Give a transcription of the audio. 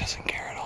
doesn't care at all.